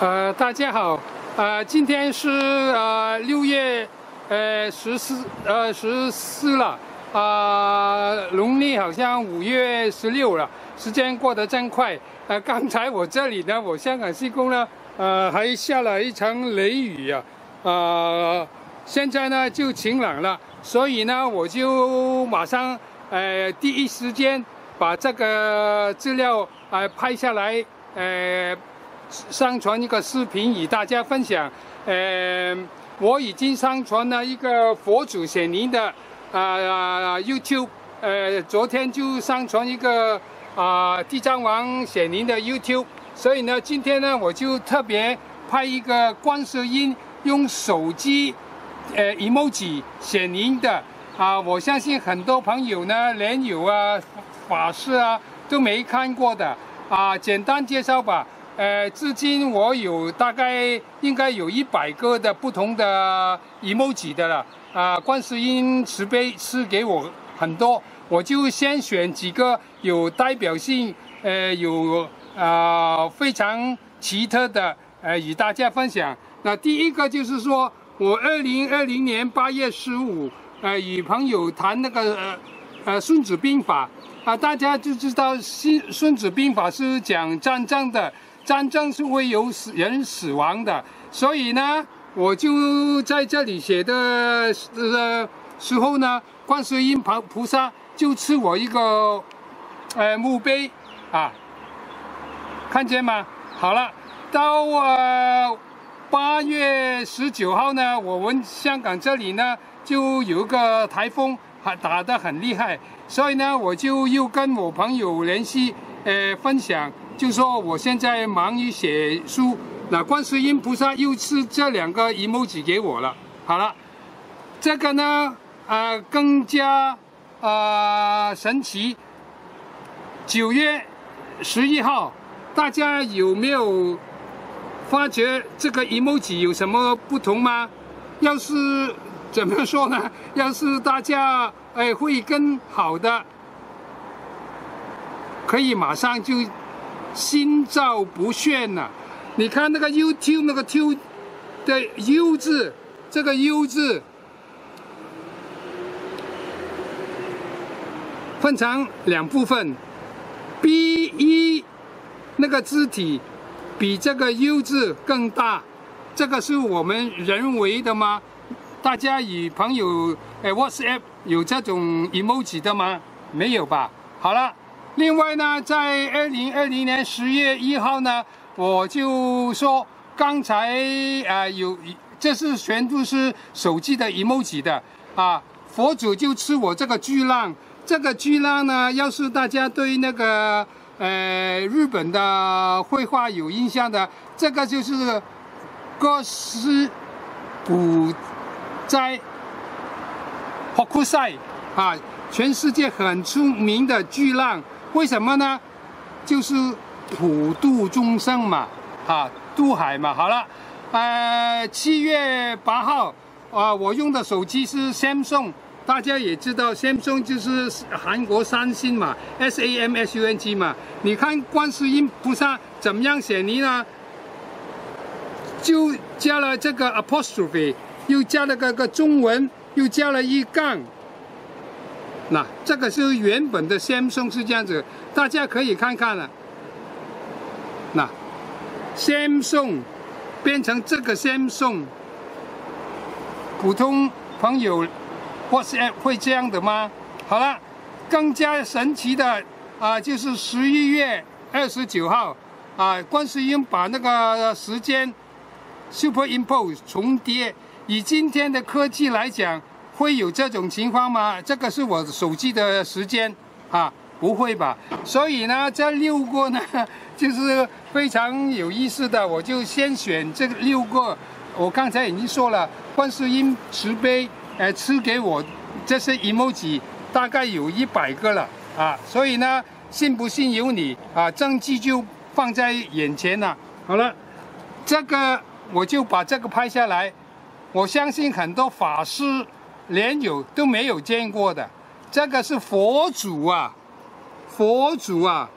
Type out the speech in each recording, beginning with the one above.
呃，大家好，呃，今天是呃六月呃十四呃十四了，啊，农历好像五月十六了，时间过得真快。呃，刚才我这里呢，我香港西贡呢，呃，还下了一场雷雨呀，啊，现在呢就晴朗了，所以呢，我就马上呃第一时间把这个资料呃拍下来，呃。上传一个视频与大家分享。呃，我已经上传了一个佛祖显灵的啊 YouTube。呃，昨天就上传一个啊地藏王显灵的 YouTube。所以呢，今天呢，我就特别拍一个观世音用手机呃 emoji 显灵的啊。我相信很多朋友呢，连友啊、法师啊都没看过的啊。简单介绍吧。呃，至今我有大概应该有一百个的不同的 emoji 的了啊。观世音慈悲是给我很多，我就先选几个有代表性，呃，有啊非常奇特的，呃，与大家分享。那第一个就是说我二零二零年八月十五，呃，与朋友谈那个呃呃孙子兵法啊，大家就知道孙孙子兵法是讲战争的。战争是会有死人死亡的，所以呢，我就在这里写的呃时候呢，观世音菩菩萨就赐我一个呃墓碑啊，看见吗？好了，到呃八月十九号呢，我们香港这里呢就有一个台风，还打得很厉害，所以呢，我就又跟我朋友联系，呃，分享。就说我现在忙于写书，那观世音菩萨又是这两个 emoji 给我了。好了，这个呢，呃，更加呃神奇。九月十一号，大家有没有发觉这个 emoji 有什么不同吗？要是怎么说呢？要是大家哎会更好的，可以马上就。心照不宣呐！你看那个 YouTube 那个 “Q” 的 “U” 字，这个 “U” 字分成两部分，B 一那个字体比这个 “U” 字更大，这个是我们人为的吗？大家与朋友哎 WhatsApp 有这种 emoji 的吗？没有吧？好了。另外呢，在二零二零年十月一号呢，我就说刚才啊有，这是全部是手机的 emoji 的啊，佛祖就赐我这个巨浪，这个巨浪呢，要是大家对那个呃日本的绘画有印象的，这个就是哥斯古斋 Hokusai 啊，全世界很出名的巨浪。为什么呢？就是普度众生嘛，啊，渡海嘛。好了，呃，七月八号，啊，我用的手机是 Samsung，大家也知道，Samsung 就是韩国三星嘛，S A M S U N G 嘛。你看观世音菩萨怎么样写你呢？就加了这个 apostrophe，又加了个个中文，又加了一杠。那这个是原本的 Samsung 是这样子，大家可以看看了。那 Samsung 变成这个 Samsung，普通朋友 WhatsApp 会这样的吗？好了，更加神奇的啊，就是十一月二十九号啊，观世音把那个时间 Superimpose 重叠，以今天的科技来讲。会有这种情况吗？这个是我手机的时间啊，不会吧？所以呢，这六个呢，就是非常有意思的。我就先选这六个。我刚才已经说了，观世音慈悲，呃，赐给我这些 emoji 大概有一百个了啊。所以呢，信不信由你啊，证据就放在眼前了。好了，这个我就把这个拍下来。我相信很多法师。连有都没有见过的，这个是佛祖啊，佛祖啊，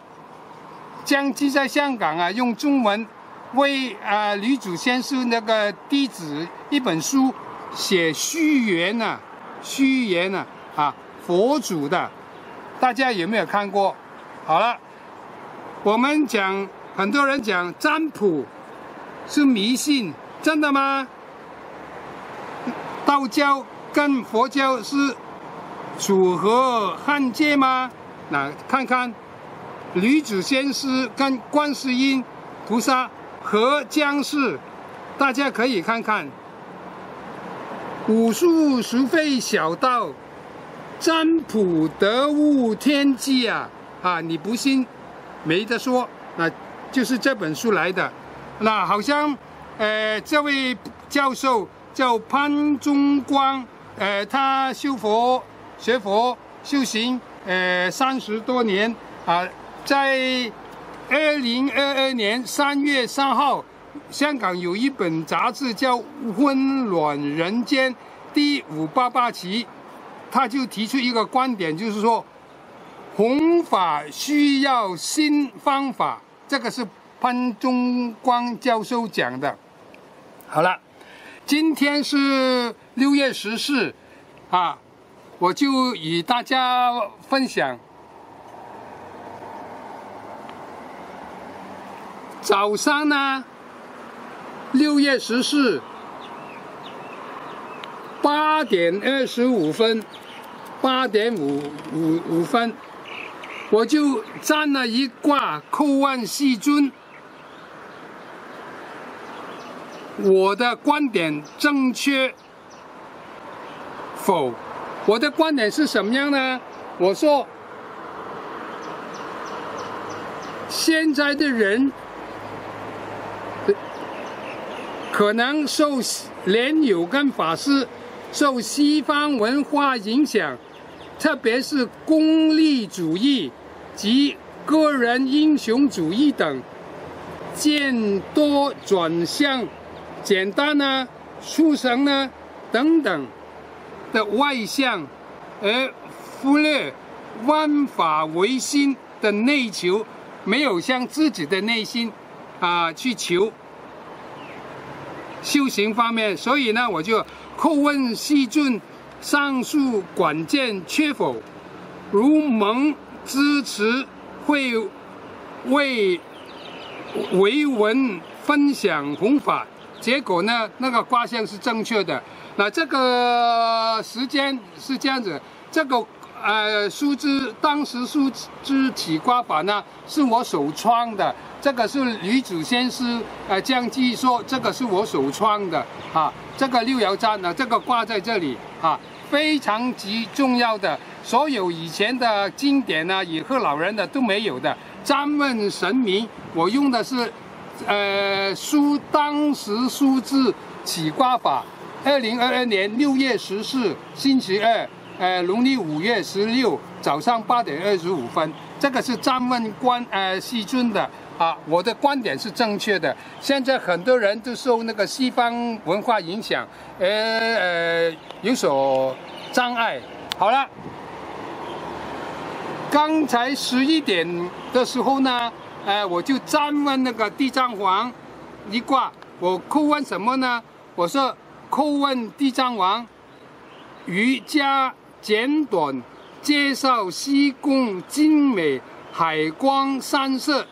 将记在香港啊，用中文为啊吕祖先是那个弟子一本书写序言呢，序言呢啊佛祖的，大家有没有看过？好了，我们讲很多人讲占卜是迷信，真的吗？道教跟佛教是楚河汉界吗？那看看吕祖先师跟观世音菩萨。和将士，大家可以看看。武术除非小道，占卜得悟天机啊！啊，你不信，没得说。那就是这本书来的。那好像，呃，这位教授叫潘宗光，呃，他修佛、学佛、修行，呃，三十多年啊，在。二零二二年三月三号，香港有一本杂志叫《温暖人间》第五八八期，他就提出一个观点，就是说，弘法需要新方法。这个是潘宗光教授讲的。好了，今天是六月十四，啊，我就与大家分享。早上呢，六月十四八点二十五分，八点五五五分，我就占了一卦叩万细尊，我的观点正确否？我的观点是什么样呢？我说，现在的人。可能受莲友跟法师受西方文化影响，特别是功利主义及个人英雄主义等，渐多转向简单呢、出神呢等等的外向，而忽略万法唯心的内求，没有向自己的内心啊去求。修行方面，所以呢，我就叩问西尊，上述管件缺否？如蒙支持，会为为文分享弘法。结果呢，那个卦象是正确的。那这个时间是这样子，这个呃书之当时书之起卦法呢，是我首创的。这个是吕祖先师呃将记说，这个是我首创的啊。这个六爻占呢，这个挂在这里啊，非常极重要的。所有以前的经典呢，以贺老人的都没有的。占问神明，我用的是呃书当时书字起卦法，二零二二年六月十四星期二，呃农历五月十六早上八点二十五分，这个是张问观呃西尊的。啊，我的观点是正确的。现在很多人都受那个西方文化影响，呃呃有所障碍。好了，刚才十一点的时候呢，哎，我就占问那个地藏王一卦，我叩问什么呢？我说叩问地藏王，瑜伽简短，介绍西宫精美海光山色。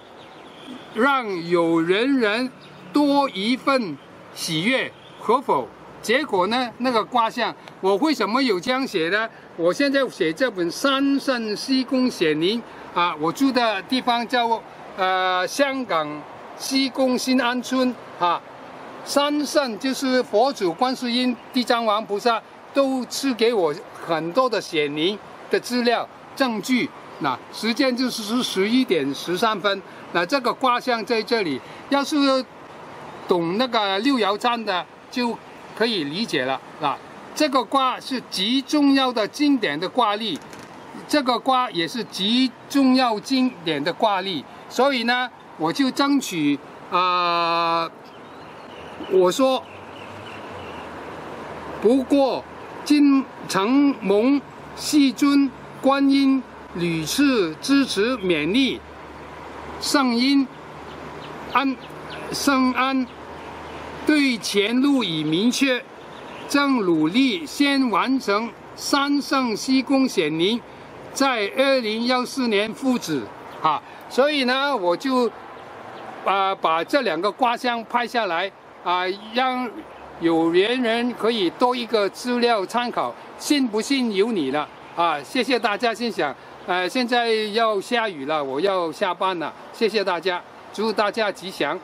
让有人人多一份喜悦，可否？结果呢？那个卦象，我为什么有这样写呢？我现在写这本《三圣西宫显灵》啊，我住的地方叫呃香港西宫新安村啊。三圣就是佛祖、观世音、地藏王菩萨都赐给我很多的显灵的资料证据。那时间就是是十一点十三分。那这个卦象在这里，要是懂那个六爻占的，就可以理解了啊。这个卦是极重要的经典的卦例，这个卦也是极重要经典的卦例，所以呢，我就争取啊，我说，不过金承蒙世尊观音屡次支持勉励。圣音安圣安对前路已明确，正努力先完成三圣西宫显灵，在二零幺四年复旨啊，所以呢，我就啊把这两个卦象拍下来啊，让有缘人可以多一个资料参考，信不信由你了啊！谢谢大家欣赏。呃，现在要下雨了，我要下班了，谢谢大家，祝大家吉祥。